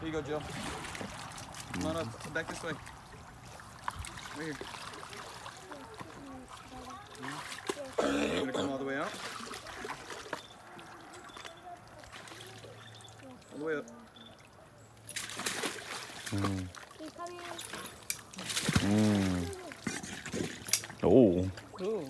Here you go, Jill. Come on up. Back this way. Right here. I'm gonna come all the way out. All the way up. Mm. Mm. Oh. Ooh.